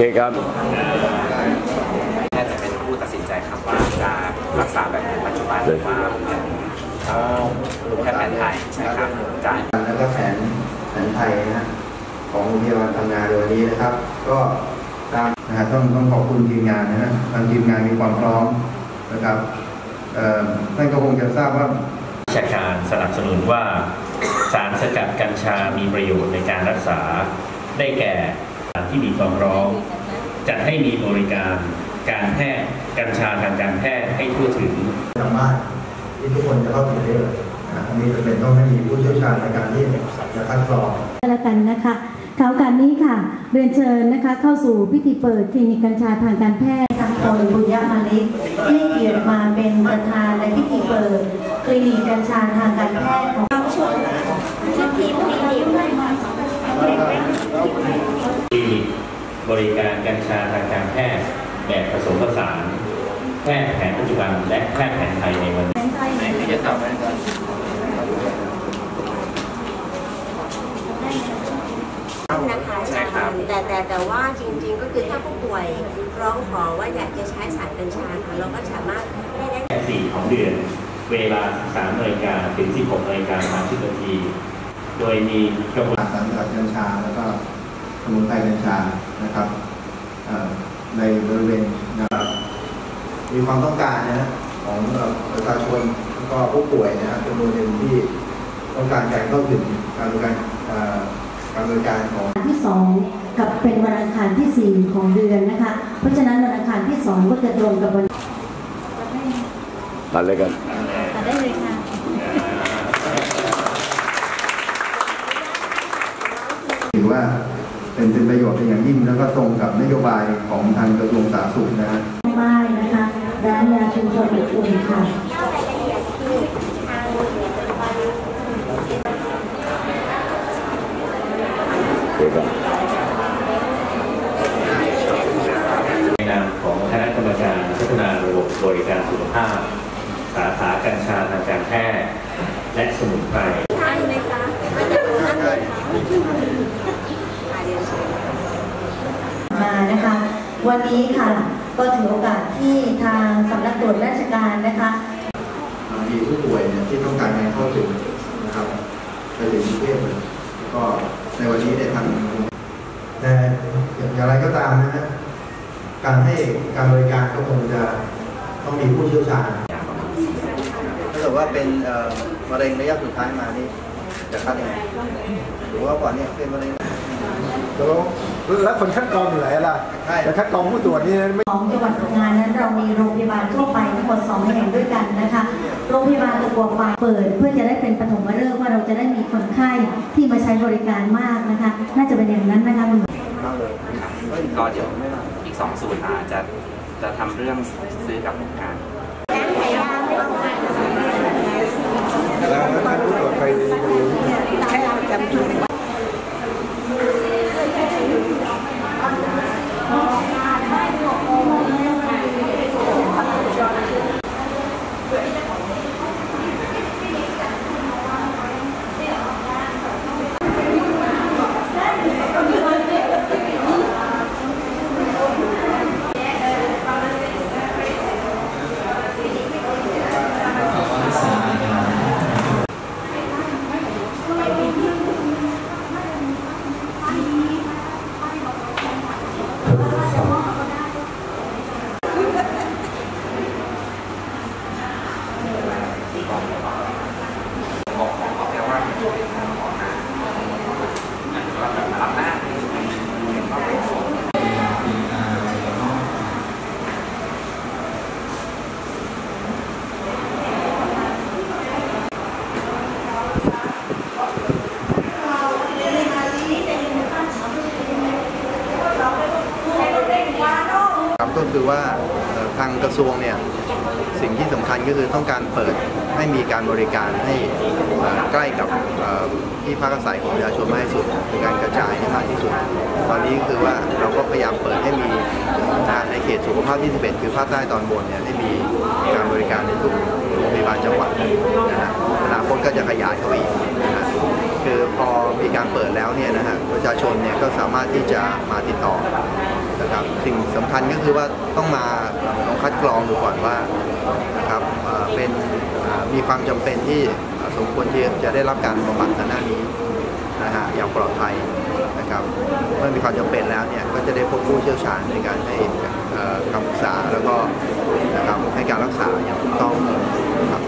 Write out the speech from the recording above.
เคครับแพทย์จะเป็นผู้ตัดสินใจครับว่าจะรักษาแบบปัจจุบันหรือว่าแพทย์แผนไทยนะครับจ่ายแล้วก็แผนแผนไทยนะฮะของโรงพยาบาลทำงานในวันนี้นะครับ ก็ตามนะฮะต้องต้องขอบคุณทีมงานนะฮะทางทีมงานมีความพร้อมนะครับเอ่อท่านก็คงจะทราบว่าวิชาการสนับสนุนว่าสารสกัดกัญชามีประโยชน์ในการรักษาได้แก่สารที่มีความร้องจัดให้มีบริการการแพทย์กัญชาทางการแพทย์ให้ทั่วถึงสามารถที่ทุกคนจะเข้าถึงได้เลยนะอันนี้จะเป็นต้องให้มีผู้เชี่ยวชาญในการที่จะคัดกรองแล้วกันนะคะข่าวการนี้ค่ะ เรียนเชิญนะคะเข้าสู่พิธีเปิดคลินิกกัญชาทางการแพทย์ทางคนบุญยมาลิกที่เกียรติมาเป็นประธานในพิธีเปิดคลินิกกัญชาทางการแพทย์ของคลินิ กบริการกัญชาทางการแพทย์แบบผสมผสานแพทย์แผนปัจจุบันและแพทย์แผนไทยในวันนี้นะคะใช่ค่ะแต่แต่แต่ว่าจริงๆก็คือถ้าผู้ป่วยร้องขอว่าอยากจะใช้สารกัญชาค่ะเราก็สามารถได้ได้4ของเดือนเวลา 13นาฬิกาถึง 16นาฬิกา30นาที โดยมีกระบวนสารสกัดกัญชาแล้วก็ส มุนไพรกัญชานะครับเอ่อในบริเวณนะครับมีความต้องการนะฮะของเอ่อประชาชนแล้วก็ผู้ป่วยนะฮะจำนวนหนึ่งที่ต้องการการเข้าถึงการบริการเอ่อการบริการของวันที่2กับเป็นวันอังคารที่ 4 ของเดือนนะคะ เพราะฉะนั้นวันอังคารที่ 2 ก็จะตรงกับวันตัดเลยกันได้เลยค่ะถือว่า เป็นเป็นประโยชน์เป็นอย่างยิ่งแล้วก็ตรงกับนโยบายของทางกระทรวงสาธารณสุขนะฮะป้ายนะคะร้านยาชุมชนอบอุ่นค่ะโอเคครับในนามของคณะกรรมการพัฒนาระบบบริการสุขภาพ สาขากัญชาทางการแพทย์และสมุนไพร ใช่ไหมคะมาจากตรงนั้นเลยค่ะอ่าเรียนเชิญ มานะคะ วันนี้ค่ะ ก็ถือโอกาสที่ทางสำนักตรวจราชการนะคะบางทีผู้ป่วยเนี่ยที่ต้องการการเข้าถึงนะครับไปถึงกรุงเทพเลยก็ในวันนี้ได้ทำแต่อย่างไรก็ตามนะฮะการให้การบริการก็คงจะต้องมีผู้เชี่ยวชาญถ้าเกิดว่าเป็นมะเร็งระยะสุดท้ายมานี่จะคัดยังไงหรือว่าก่อนเนี่ยเป็นมะเร็ง แล้วแล้วคนคัดกรองอยู่ไหนล่ะใช่แต่คัดกรองผู้ตรวจนี่ไม่ของจังหวัดพังงานนั้นเรามีโรงพยาบาลทั่วไปทั้งหมด2แห่งด้วยกันนะคะ โรงพยาบาลตะกัวป่าเปิด เพื่อจะได้เป็นปฐมฤกษ์ว่าเราจะได้มีคนไข้ที่มาใช้บริการมากนะคะ น่าจะเป็นอย่างนั้นนะคะคุณหมอเข้าเลยก็เดี๋ยวอีกสองสูตรอาจจะจะทำเรื่องซื้อกับโรงงาน แล้วท่านผู้ตรวจไปดู ครับก็ คือว่าทางกระทรวงเนี่ยสิ่งที่สำคัญก็คือต้องการเปิดให้มีการบริการให้ใกล้กับที่พักอาศัยของประชาชนมากที่สุดมีการกระจายให้มากที่สุด ตอนนี้คือว่าเราก็พยายามเปิดให้มีงานในเขตสุขภาพ 21 คือภาคใต้ตอนบนเนี่ยให้มีการบริการในทุกโรงพยาบาลจังหวัดนะฮะอนาคตก็จะขยายเข้าไปอีกนะฮะคือพอมีการเปิดแล้วเนี่ยนะฮะประชาชนเนี่ยก็สามารถที่จะมาติดต่อ นะครับสิ่งสำคัญก็คือว่าต้องมาลองคัดกรองดูก่อนว่านะครับเป็นมีความจำเป็นที่สมควรที่จะได้รับการบำบัดทางด้านนี้นะฮะอย่างปลอดภัยนะครับเมื่อมีความจำเป็นแล้วเนี่ยก็จะได้พบผู้เชี่ยวชาญในการให้คำปรึกษาแล้วก็นะครับให้การรักษาอย่างถูกต้องนะครับ